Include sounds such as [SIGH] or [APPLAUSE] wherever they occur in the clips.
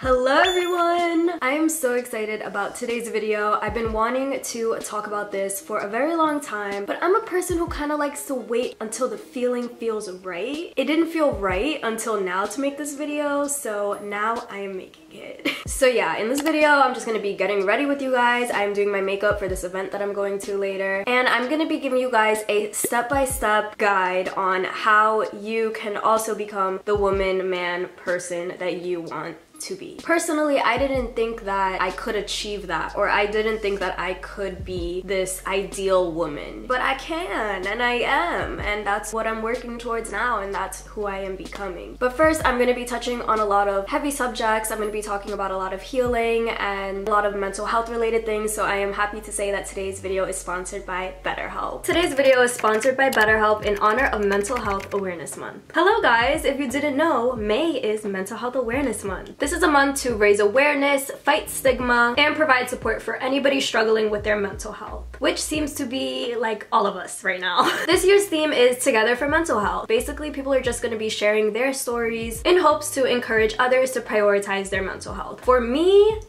Hello everyone! I am so excited about today's video. I've been wanting to talk about this for a very long time, but I'm a person who kind of likes to wait until the feeling feels right. It didn't feel right until now to make this video, so now I am making it. [LAUGHS] so yeah, in this video, I'm just gonna be getting ready with you guys. I'm doing my makeup for this event that I'm going to later, and I'm gonna be giving you guys a step-by-step -step guide on how you can also become the woman, man, person that you want to be. Personally, I didn't think that I could achieve that or I didn't think that I could be this ideal woman. But I can and I am and that's what I'm working towards now and that's who I am becoming. But first, I'm going to be touching on a lot of heavy subjects. I'm going to be talking about a lot of healing and a lot of mental health related things. So I am happy to say that today's video is sponsored by BetterHelp. Today's video is sponsored by BetterHelp in honor of Mental Health Awareness Month. Hello guys, if you didn't know, May is Mental Health Awareness Month. This is a month to raise awareness, fight stigma, and provide support for anybody struggling with their mental health, which seems to be like all of us right now. [LAUGHS] this year's theme is Together for Mental Health. Basically, people are just gonna be sharing their stories in hopes to encourage others to prioritize their mental health. For me,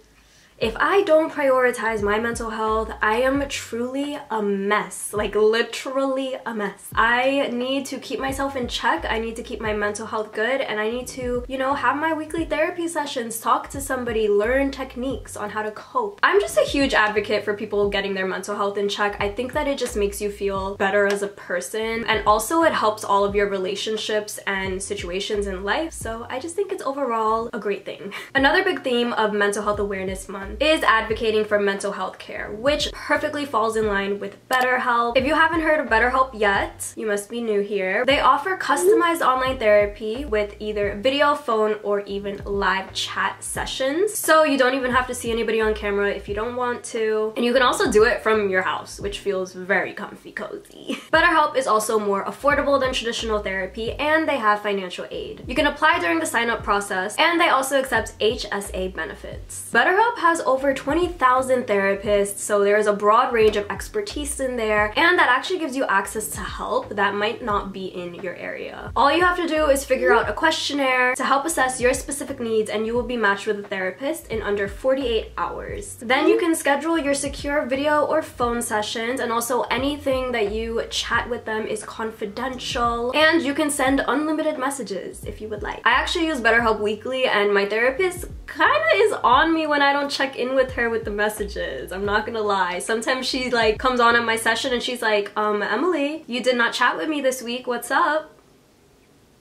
if I don't prioritize my mental health, I am truly a mess. Like literally a mess. I need to keep myself in check. I need to keep my mental health good and I need to, you know, have my weekly therapy sessions, talk to somebody, learn techniques on how to cope. I'm just a huge advocate for people getting their mental health in check. I think that it just makes you feel better as a person and also it helps all of your relationships and situations in life. So I just think it's overall a great thing. Another big theme of Mental Health Awareness Month is advocating for mental health care, which perfectly falls in line with BetterHelp. If you haven't heard of BetterHelp yet, you must be new here. They offer customized online therapy with either video, phone, or even live chat sessions. So you don't even have to see anybody on camera if you don't want to. And you can also do it from your house, which feels very comfy cozy. [LAUGHS] BetterHelp is also more affordable than traditional therapy and they have financial aid. You can apply during the sign up process and they also accept HSA benefits. BetterHelp has has over 20,000 therapists, so there's a broad range of expertise in there, and that actually gives you access to help that might not be in your area. All you have to do is figure out a questionnaire to help assess your specific needs, and you will be matched with a therapist in under 48 hours. Then you can schedule your secure video or phone sessions, and also anything that you chat with them is confidential, and you can send unlimited messages if you would like. I actually use BetterHelp weekly, and my therapist kind of is on me when I don't check in with her with the messages. I'm not gonna lie. Sometimes she like comes on in my session and she's like, um, Emily, you did not chat with me this week. What's up?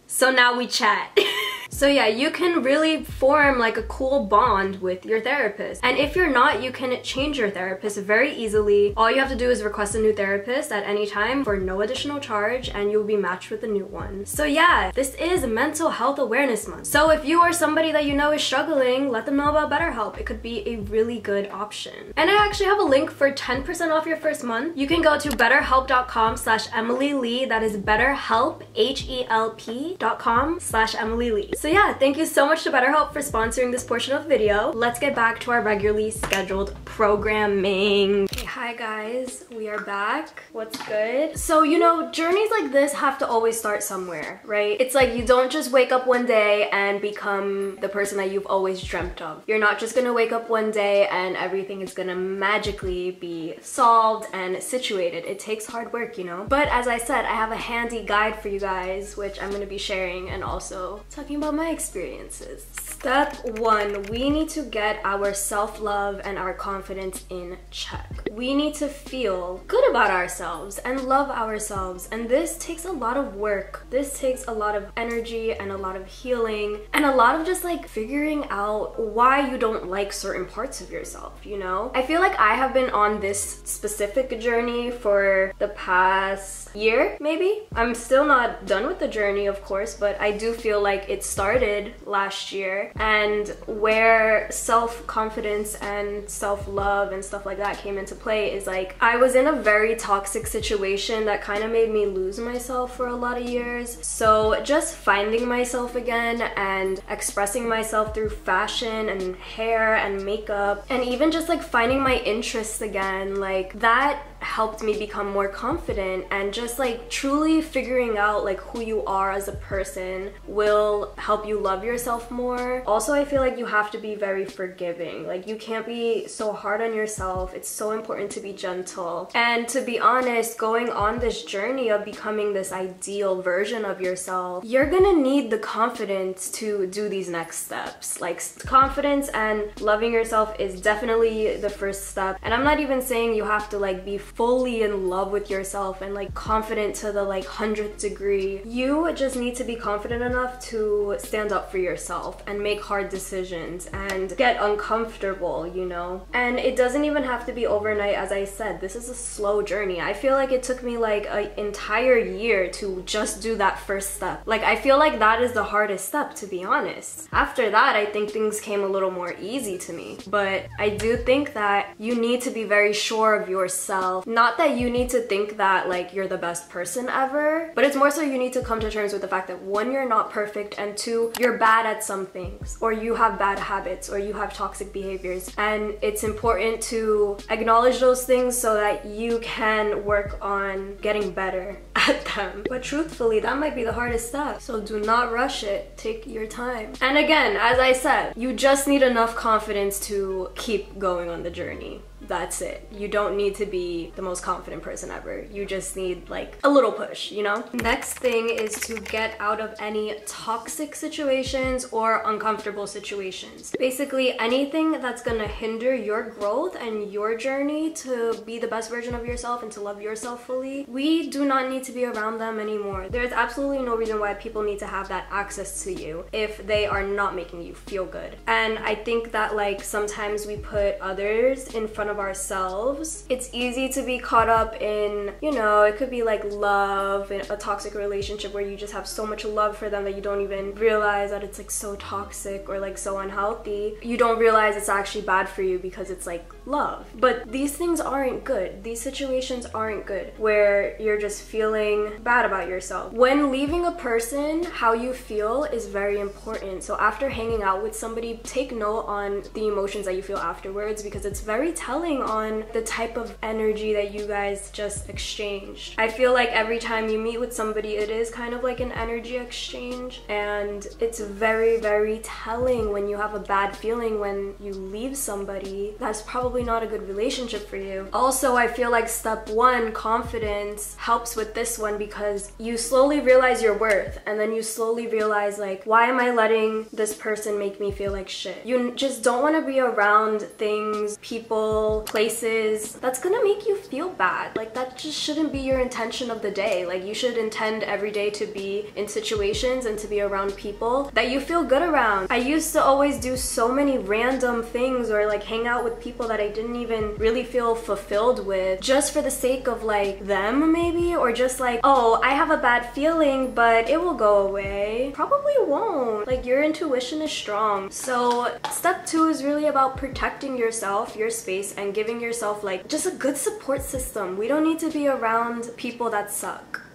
So now we chat. [LAUGHS] So yeah, you can really form like a cool bond with your therapist. And if you're not, you can change your therapist very easily. All you have to do is request a new therapist at any time for no additional charge and you'll be matched with a new one. So yeah, this is Mental Health Awareness Month. So if you are somebody that you know is struggling, let them know about BetterHelp. It could be a really good option. And I actually have a link for 10% off your first month. You can go to betterhelp.com slash Emily Lee. That is betterhelp, H-E-L-P dot com slash Emily Lee. So yeah, thank you so much to BetterHelp for sponsoring this portion of the video. Let's get back to our regularly scheduled programming. Hi guys, we are back. What's good? So, you know, journeys like this have to always start somewhere, right? It's like you don't just wake up one day and become the person that you've always dreamt of. You're not just gonna wake up one day and everything is gonna magically be solved and situated. It takes hard work, you know? But as I said, I have a handy guide for you guys, which I'm gonna be sharing and also talking about about my experiences. Step one, we need to get our self-love and our confidence in check. We need to feel good about ourselves and love ourselves. And this takes a lot of work. This takes a lot of energy and a lot of healing and a lot of just like figuring out why you don't like certain parts of yourself, you know? I feel like I have been on this specific journey for the past year, maybe? I'm still not done with the journey, of course, but I do feel like it started last year and where self-confidence and self-love and stuff like that came into play is like I was in a very toxic situation that kind of made me lose myself for a lot of years. So just finding myself again and expressing myself through fashion and hair and makeup and even just like finding my interests again, like that helped me become more confident and just like truly figuring out like who you are as a person will help you love yourself more. Also, I feel like you have to be very forgiving. Like you can't be so hard on yourself. It's so important to be gentle. And to be honest, going on this journey of becoming this ideal version of yourself, you're gonna need the confidence to do these next steps. Like confidence and loving yourself is definitely the first step. And I'm not even saying you have to like be fully in love with yourself and like confident to the like hundredth degree. You just need to be confident enough to stand up for yourself and make hard decisions and get uncomfortable, you know? And it doesn't even have to be overnight, as I said. This is a slow journey. I feel like it took me like an entire year to just do that first step. Like, I feel like that is the hardest step, to be honest. After that, I think things came a little more easy to me. But I do think that you need to be very sure of yourself. Not that you need to think that like you're the best person ever, but it's more so you need to come to terms with the fact that one, you're not perfect, and two, you're bad at some things, or you have bad habits, or you have toxic behaviors. And it's important to acknowledge those things so that you can work on getting better [LAUGHS] at them. But truthfully, that might be the hardest step. So do not rush it. Take your time. And again, as I said, you just need enough confidence to keep going on the journey that's it. You don't need to be the most confident person ever. You just need like a little push, you know? Next thing is to get out of any toxic situations or uncomfortable situations. Basically anything that's gonna hinder your growth and your journey to be the best version of yourself and to love yourself fully, we do not need to be around them anymore. There's absolutely no reason why people need to have that access to you if they are not making you feel good. And I think that like sometimes we put others in front of of ourselves. It's easy to be caught up in, you know, it could be like love in a toxic relationship where you just have so much love for them that you don't even realize that it's like so toxic or like so unhealthy. You don't realize it's actually bad for you because it's like love. But these things aren't good. These situations aren't good where you're just feeling bad about yourself. When leaving a person, how you feel is very important. So after hanging out with somebody, take note on the emotions that you feel afterwards because it's very telling on the type of energy that you guys just exchanged. I feel like every time you meet with somebody, it is kind of like an energy exchange and it's very, very telling when you have a bad feeling when you leave somebody. That's probably not a good relationship for you. Also, I feel like step one, confidence, helps with this one because you slowly realize your worth and then you slowly realize like, why am I letting this person make me feel like shit? You just don't want to be around things, people, places, that's gonna make you feel bad. Like that just shouldn't be your intention of the day. Like you should intend every day to be in situations and to be around people that you feel good around. I used to always do so many random things or like hang out with people that I didn't even really feel fulfilled with just for the sake of like them maybe or just like, oh, I have a bad feeling but it will go away. Probably won't. Like your intuition is strong. So step two is really about protecting yourself, your space, and giving yourself like just a good support system. We don't need to be around people that suck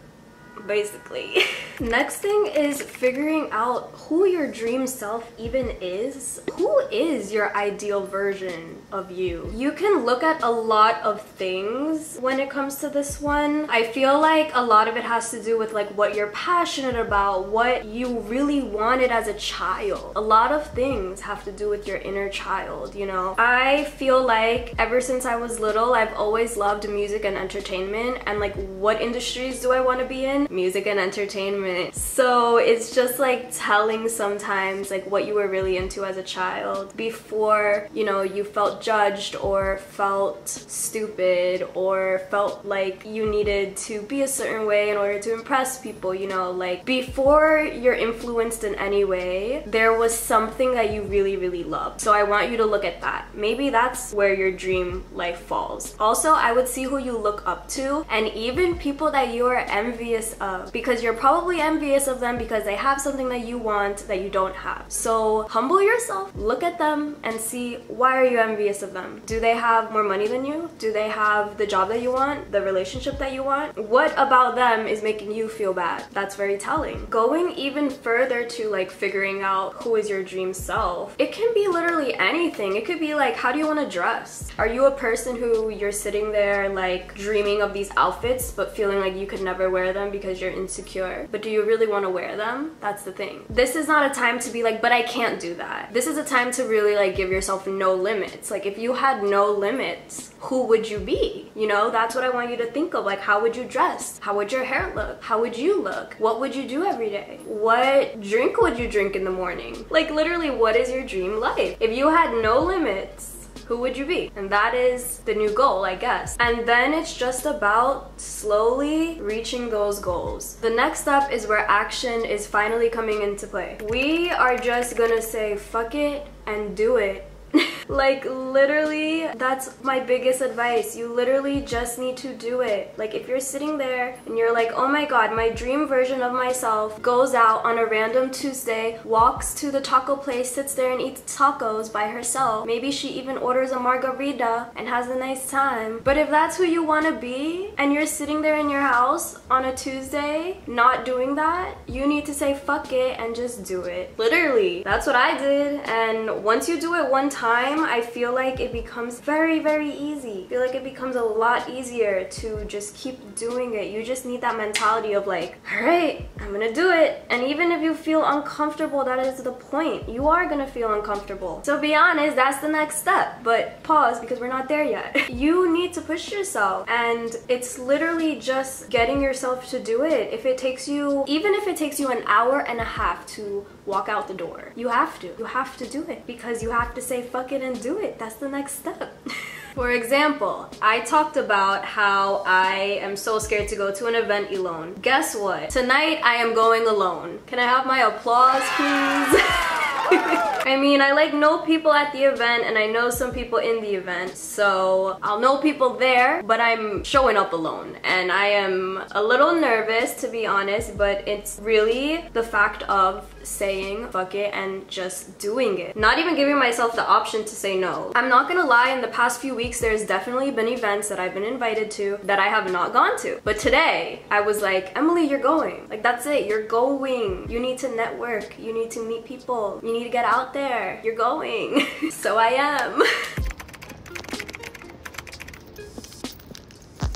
basically. [LAUGHS] Next thing is figuring out who your dream self even is. Who is your ideal version of you? You can look at a lot of things when it comes to this one. I feel like a lot of it has to do with like what you're passionate about, what you really wanted as a child. A lot of things have to do with your inner child, you know? I feel like ever since I was little, I've always loved music and entertainment and like what industries do I want to be in? Music and entertainment. So it's just like telling sometimes like what you were really into as a child before, you know, you felt judged or felt stupid or felt like you needed to be a certain way in order to impress people, you know, like before you're influenced in any way, there was something that you really, really loved. So I want you to look at that. Maybe that's where your dream life falls. Also, I would see who you look up to and even people that you are envious of because you're probably envious of them because they have something that you want that you don't have. So humble yourself, look at them and see why are you envious of them? Do they have more money than you? Do they have the job that you want? The relationship that you want? What about them is making you feel bad? That's very telling. Going even further to like figuring out who is your dream self, it can be literally anything. It could be like, how do you want to dress? Are you a person who you're sitting there like dreaming of these outfits but feeling like you could never wear them because you're insecure? But do you really want to wear them? That's the thing. This is not a time to be like, but I can't do that. This is a time to really like give yourself no limits. Like if you had no limits, who would you be? You know, that's what I want you to think of. Like, how would you dress? How would your hair look? How would you look? What would you do every day? What drink would you drink in the morning? Like, literally, what is your dream life? If you had no limits, who would you be? And that is the new goal, I guess. And then it's just about slowly reaching those goals. The next step is where action is finally coming into play. We are just gonna say, fuck it and do it [LAUGHS] like literally that's my biggest advice. You literally just need to do it. Like if you're sitting there and you're like oh my god my dream version of myself goes out on a random Tuesday walks to the taco place sits there and eats tacos by herself. Maybe she even orders a margarita and has a nice time. But if that's who you want to be and you're sitting there in your house on a Tuesday not doing that you need to say fuck it and just do it. Literally. That's what I did. And once you do it one time time, I feel like it becomes very, very easy. I feel like it becomes a lot easier to just keep doing it. You just need that mentality of like, all right, I'm gonna do it. And even if you feel uncomfortable, that is the point. You are gonna feel uncomfortable. So be honest, that's the next step. But pause because we're not there yet. [LAUGHS] you need to push yourself and it's literally just getting yourself to do it. If it takes you, even if it takes you an hour and a half to walk out the door. You have to. You have to do it because you have to say fuck it and do it. That's the next step. [LAUGHS] For example, I talked about how I am so scared to go to an event alone. Guess what? Tonight I am going alone. Can I have my applause please? [LAUGHS] I mean, I like know people at the event and I know some people in the event, so I'll know people there, but I'm showing up alone. And I am a little nervous to be honest, but it's really the fact of saying fuck it and just doing it. Not even giving myself the option to say no. I'm not gonna lie, in the past few weeks, there's definitely been events that I've been invited to that I have not gone to. But today, I was like, Emily, you're going. Like, that's it, you're going. You need to network, you need to meet people, you need to get out there. You're going. [LAUGHS] so I am. [LAUGHS]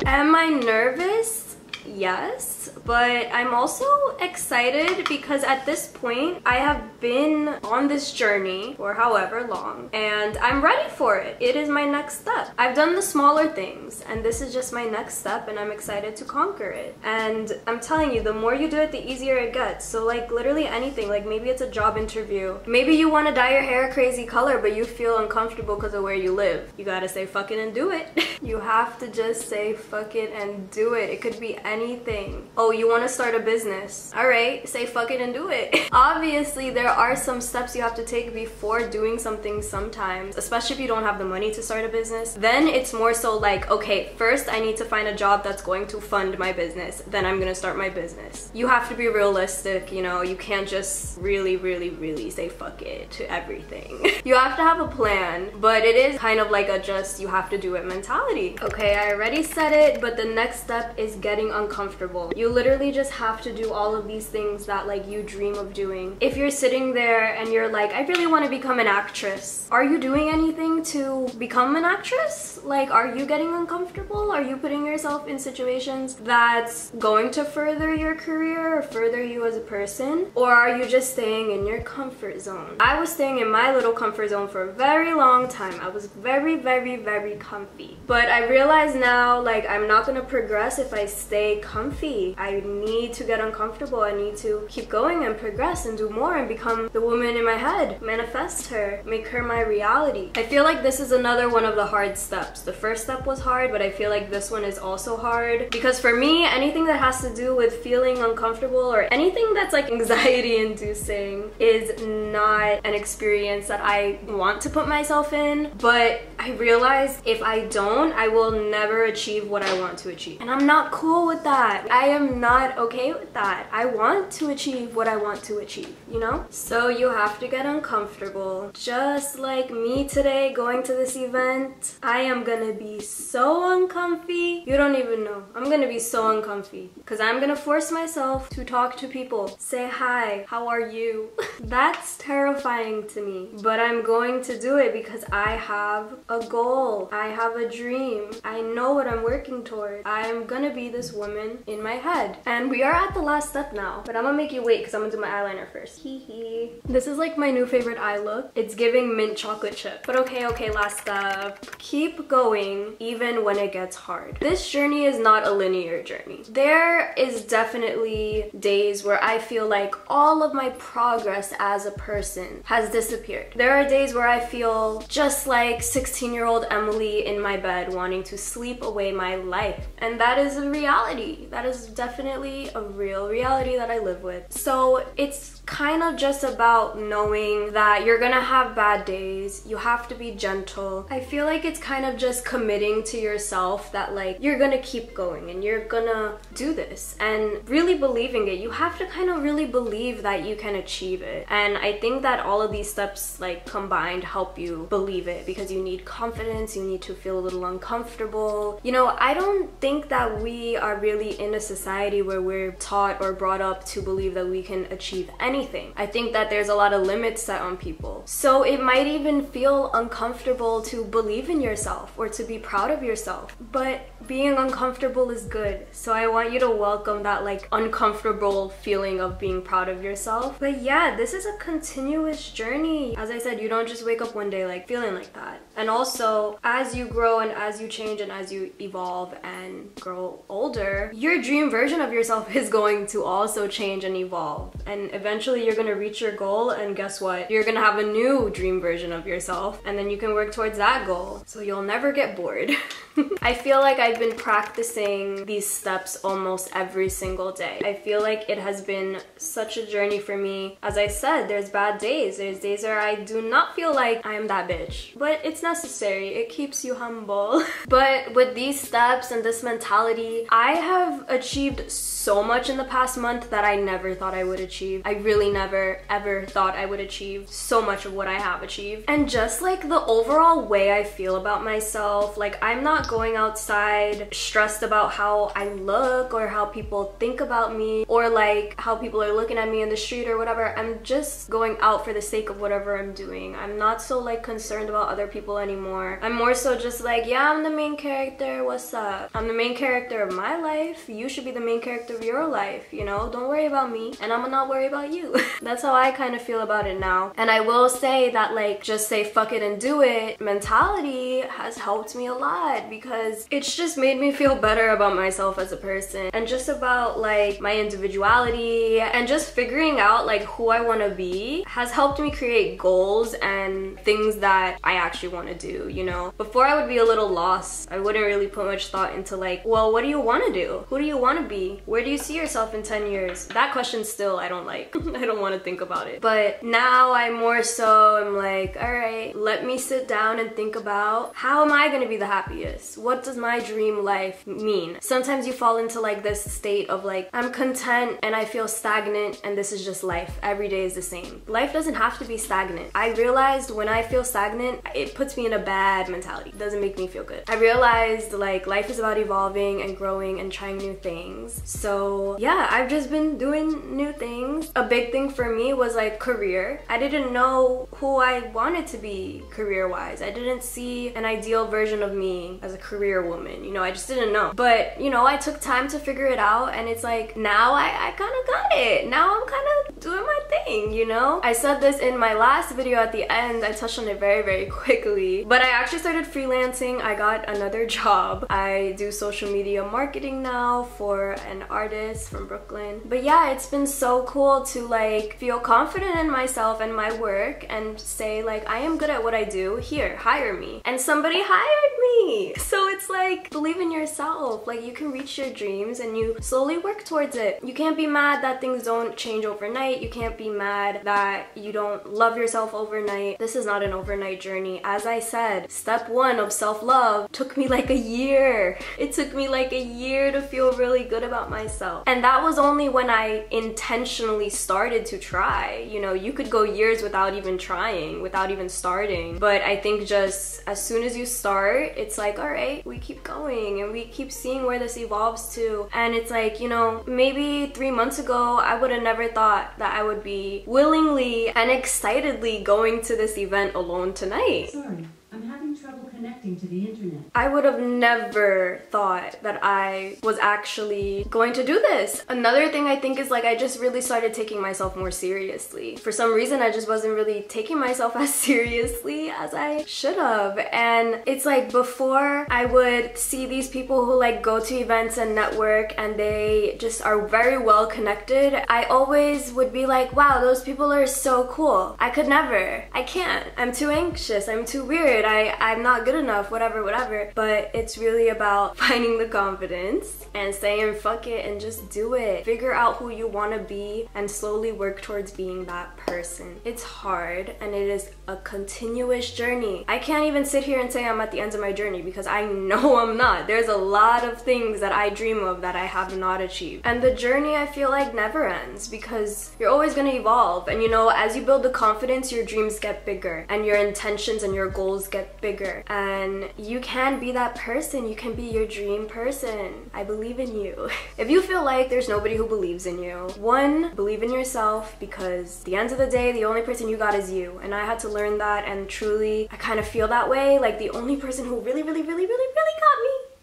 Am I nervous? Yes but I'm also excited because at this point I have been on this journey for however long and I'm ready for it. It is my next step. I've done the smaller things and this is just my next step and I'm excited to conquer it. And I'm telling you, the more you do it, the easier it gets. So like literally anything, like maybe it's a job interview. Maybe you want to dye your hair a crazy color but you feel uncomfortable because of where you live. You gotta say fuck it and do it. [LAUGHS] you have to just say fuck it and do it. It could be anything. Oh, you want to start a business. All right, say fuck it and do it. [LAUGHS] Obviously, there are some steps you have to take before doing something sometimes, especially if you don't have the money to start a business. Then it's more so like, okay, first I need to find a job that's going to fund my business. Then I'm gonna start my business. You have to be realistic, you know, you can't just really, really, really say fuck it to everything. [LAUGHS] you have to have a plan, but it is kind of like a just you have to do it mentality. Okay, I already said it, but the next step is getting uncomfortable. You literally just have to do all of these things that like you dream of doing. If you're sitting there and you're like, I really want to become an actress, are you doing anything to become an actress? Like, are you getting uncomfortable? Are you putting yourself in situations that's going to further your career or further you as a person? Or are you just staying in your comfort zone? I was staying in my little comfort zone for a very long time. I was very, very, very comfy. But I realize now, like, I'm not gonna progress if I stay comfy. I need to get uncomfortable. I need to keep going and progress and do more and become the woman in my head, manifest her, make her my reality. I feel like this is another one of the hard steps. The first step was hard, but I feel like this one is also hard because for me, anything that has to do with feeling uncomfortable or anything that's like [LAUGHS] anxiety inducing is not an experience that I want to put myself in, but I realized if I don't, I will never achieve what I want to achieve. And I'm not cool with that. I am not okay with that. I want to achieve what I want to achieve, you know? So you have to get uncomfortable. Just like me today going to this event, I am gonna be so uncomfy. You don't even know. I'm gonna be so uncomfy because I'm gonna force myself to talk to people, say hi, how are you? [LAUGHS] That's terrifying to me, but I'm going to do it because I have a goal. I have a dream. I know what I'm working towards. I'm gonna be this woman in my head. And we are at the last step now, but I'm gonna make you wait because I'm gonna do my eyeliner first. Hee hee. This is like my new favorite eye look. It's giving mint chocolate chip. But okay, okay, last step. Keep going even when it gets hard. This journey is not a linear journey. There is definitely days where I feel like all of my progress as a person has disappeared. There are days where I feel just like 16 year old Emily in my bed wanting to sleep away my life. And that is a reality. That is definitely a real reality that I live with. So it's kind of just about knowing that you're gonna have bad days. You have to be gentle. I feel like it's kind of just committing to yourself that like you're gonna keep going and you're gonna do this and really believing it. You have to kind of really believe that you can achieve it. And I think that all of these steps like combined help you believe it because you need confidence, you need to feel a little uncomfortable. You know, I don't think that we are really in a society where we're taught or brought up to believe that we can achieve anything. I think that there's a lot of limits set on people. So it might even feel uncomfortable to believe in yourself or to be proud of yourself. But being uncomfortable is good. So I want you to welcome that like uncomfortable feeling of being proud of yourself. But yeah, this is a continuous journey. As I said, you don't just wake up one day like feeling like that. And also, as you grow and as you change and as you evolve and grow older, your dream version of yourself [LAUGHS] is going to also change and evolve. And eventually you're gonna reach your goal and guess what? You're gonna have a new dream version of yourself and then you can work towards that goal. So you'll never get bored. [LAUGHS] I feel like I've been practicing these steps almost every single day. I feel like it has been such a journey for me. As I said, there's bad days. There's days where I do not feel like I am that bitch. But it's necessary. It keeps you humble. [LAUGHS] but with these steps and this mentality, I have achieved so much in the past month that I never thought I would achieve. I really never ever thought I would achieve so much of what I have achieved. And just like the overall way I feel about myself, like I'm not going outside stressed about how I look or how people think about me or like how people are looking at me in the street or whatever. I'm just going out for the sake of whatever I'm doing. I'm not so like concerned about other people anymore. I'm more so just like, yeah, I'm the main character. What's up? I'm the main character of my life. You should be the main character of your life, you know? Don't worry about me and I'm not worry about you. [LAUGHS] That's how I kind of feel about it now. And I will say that like just say fuck it and do it mentality has helped me a lot because it's just made me feel better about myself as a person and just about like my individuality and just figuring out like who I want to be has helped me create goals and things that I actually want to do, you know? Before I would be a little lost. I wouldn't really put much thought into like, well, what do you want to do? Who do you want to be? Where do you see yourself in 10 years? That question still I don't like. [LAUGHS] I don't want to think about it. But now I more so I'm like, all right, let me sit down and think about how am I going to be the happiest? What does my dream life mean? Sometimes you fall into like this state of like, I'm content and I feel stagnant and this is just life. Every day is the same. Life doesn't have to be stagnant. I realized when I feel stagnant, it puts me in a bad mentality. It doesn't make me feel good. I realized like life is about evolving and growing and trying new things. So yeah, I've just been doing new things. A big thing for me was like career. I didn't know who I wanted to be career wise. I didn't see an ideal version of me as a career woman. You know, I just didn't know. But you know, I took time to figure it out and it's like now I, I kind of got it. Now I'm kind of doing my thing, you know? I said this in my last video at the end. I touched on it very, very [LAUGHS] quickly. But I actually started freelancing. I got another [LAUGHS] job. I do social media marketing now for an artist from Brooklyn. But yeah, it's been so cool to like feel confident in myself and my work and say like I am good at what I do. Here, hire me. And somebody hired me. [LAUGHS] So it's like believe in yourself. Like you can reach your dreams and you slowly work towards it. You can't be mad that things don't change overnight. You can't be mad that you don't love yourself overnight. This is not an overnight journey. As I said, step one of self-love took me like a year. It took me like a year to feel really good about myself. And that was only when I intentionally started to try. You know, you could go years without even trying, without even starting. But I think just as soon as you start, it's like, all right, we keep going and we keep seeing where this evolves to. And it's like, you know, maybe three months ago, I would have never thought that I would be willingly and excitedly going to this event alone tonight. Sorry, I'm having trouble connecting to the internet. I would have never thought that I was actually going to do this. Another thing I think is like I just really started taking myself more seriously. For some reason I just wasn't really taking myself [LAUGHS] as seriously as I should have. And it's like before I would see these people who like go to events and network and they just are very well connected. I always would be like, wow, those people are so cool. I could never. I can't. I'm too anxious. I'm too weird. I, I'm not good enough, whatever, whatever. But it's really about [LAUGHS] finding the confidence and saying fuck it and just do it. Figure out who you want to be and slowly work towards being that person. It's hard and it is a continuous journey. I can't even sit here and say I'm at the end of my journey because I [LAUGHS] know I'm not. There's a lot of things that I dream of that I have not achieved. And the journey I feel like never ends because you're always going to evolve. And you know, as you build the confidence, your dreams get bigger and your intentions and your goals get bigger. And you can be that person. You can be your dream person. I believe in you. [LAUGHS] if you feel like there's nobody who believes in you, one, believe in yourself because the end of the day, the only person you got is you. And I had to learn that and truly, I kind of feel that way. Like the only person who really, really, really, really, really got me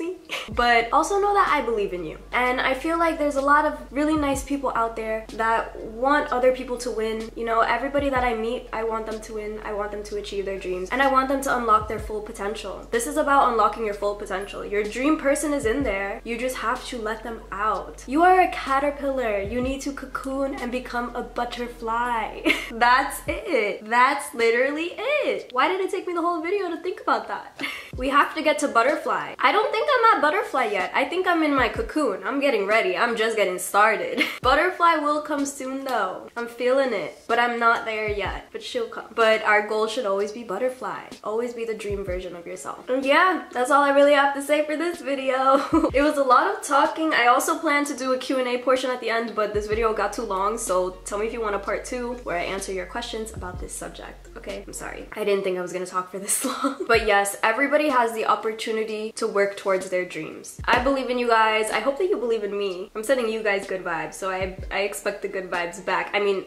me. But also know that I believe in you. And I feel like there's a lot of really nice people out there that want other people to win. You know, everybody that I meet, I want them to win. I want them to achieve their dreams. And I want them to unlock their full potential. This is about unlocking your full potential. Your dream person is in there. You just have to let them out. You are a caterpillar. You need to cocoon and become a butterfly. [LAUGHS] That's it. That's literally it. Why did it take me the whole video to think about that? [LAUGHS] we have to get to butterfly. I don't think I'm at butterfly yet. I think I'm in my cocoon. I'm getting ready. I'm just getting started. [LAUGHS] butterfly will come soon though. I'm feeling it, but I'm not there yet, but she'll come. But our goal should always be butterfly. Always be the dream version of yourself. And yeah, that's all I really have to say for this video. [LAUGHS] it was a lot of talking. I also plan to do a Q&A portion at the end, but this video got too long, so tell me if you want a part two where I answer your questions about this subject. Okay, I'm sorry. I didn't think I was gonna talk for this [LAUGHS] long. but yes, everybody has the opportunity to work towards their dreams. I believe in you guys. I hope that you believe in me. I'm sending you guys good vibes, so I, I expect the good vibes back. I mean,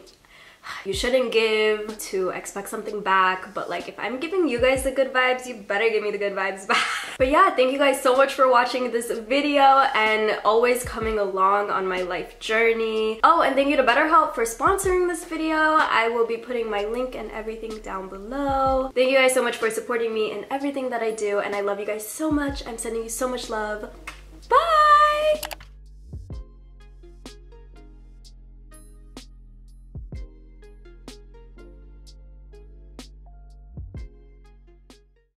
you shouldn't give to expect something back but like if i'm giving you guys the good vibes you better give me the good vibes [LAUGHS] back. But yeah thank you guys so much for watching this video and always coming along on my life journey. Oh and thank you to betterhelp for sponsoring this video. I will be putting my link and everything down below. Thank you guys so much for supporting me in everything that i do and i love you guys so much. I'm sending you so much love